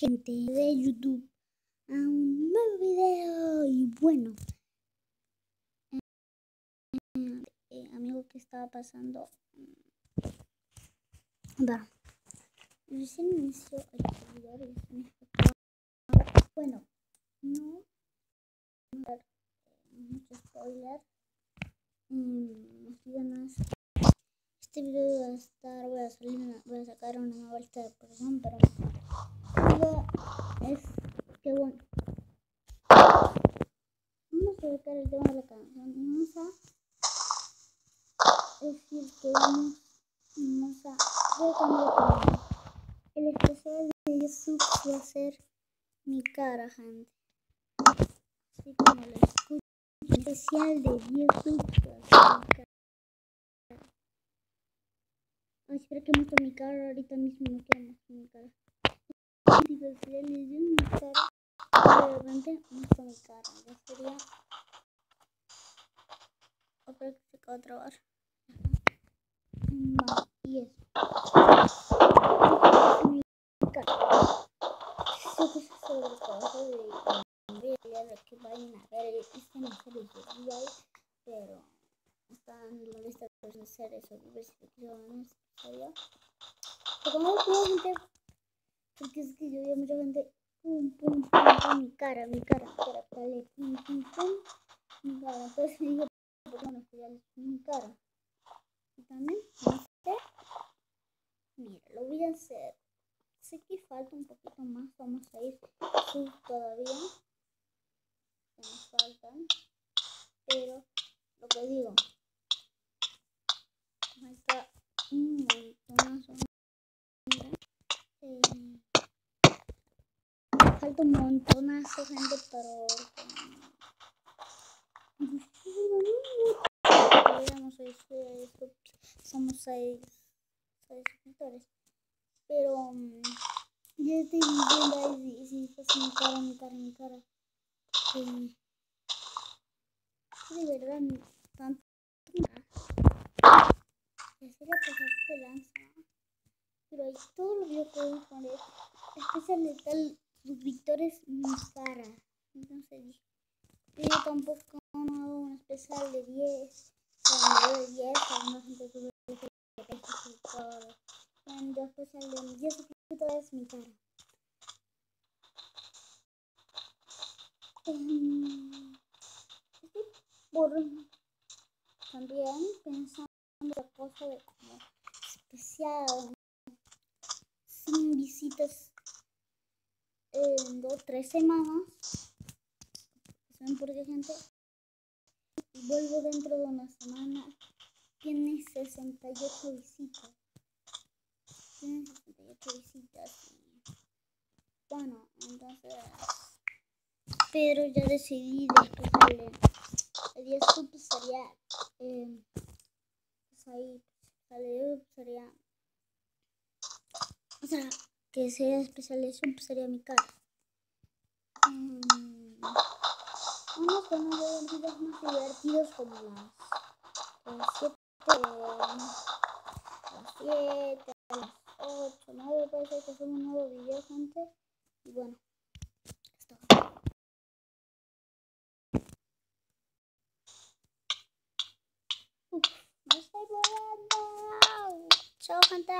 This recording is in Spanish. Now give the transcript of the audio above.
gente de YouTube a un nuevo video. Y bueno eh, eh, amigo que estaba pasando va. Recién inició el y bueno no dar mucho spoiler. Mm, más este video va a estar voy a salir voy a sacar una nueva lista de perdón pero es que bueno. Vamos a dedicar el tema de la canción. Vamos a decir que vamos, vamos a cambiar el especial de YouTube va a ser mi cara, gente. Así como lo escucho. El especial de YouTube va a ser mi cara. Ay, espera que muestre mi cara ahorita mismo. No quiero mostrar mi cara. Diversidad le dio mi cara. De repente muestra mi cara ya sería otra que se acaba de trabar. No, y eso mi cara sé que es sobre el trabajo de de que vayan a ver este no se les igual pero están en la lista de seres o diversificaciones pero como gente porque es que yo veo mucha gente, pum, pum, pum, pum, mi cara, mi cara, mi cara, dale, pum, pum, pum, mi cara. Entonces digo, bueno, pues mi cara. Y también, este, mira, lo voy a hacer. Sé que falta un poquito más, vamos a ir sub todavía. Que nos faltan. Pero, lo que digo, falta un montón más. Eh, falta un montón de gente, pero somos seis, seis suscriptores. Pero um, yo estoy viendo ahí si está mi cara, mi cara, mi cara. Que, de verdad, tanto. En serio, pues se lanza. Pero hay todos los voy a poner. Especial de tal suscriptores mi cara. Entonces yo tampoco hago un especial de 10, o de 10, a una gente que ve suscriptores. En dos especial de 10 suscriptores mi cara. por también pensando la cosa de como especial sin visitas en dos, tres semanas. ¿Saben por qué, gente? Y vuelvo dentro de una semana. Tiene 68 visitas. Tiene 68 visitas. bueno, entonces. Pero ya decidí después sale. El día sub sería. Eh, pues ahí. Sale sería. O sea que sea especial de sub sería mi cara. Mm. Vamos con unos videos más divertidos como las 7, las 7, las 8, 9, puede ser que sea un nuevo video, gente. Y bueno, esto. Estoy volando. Chao, gente.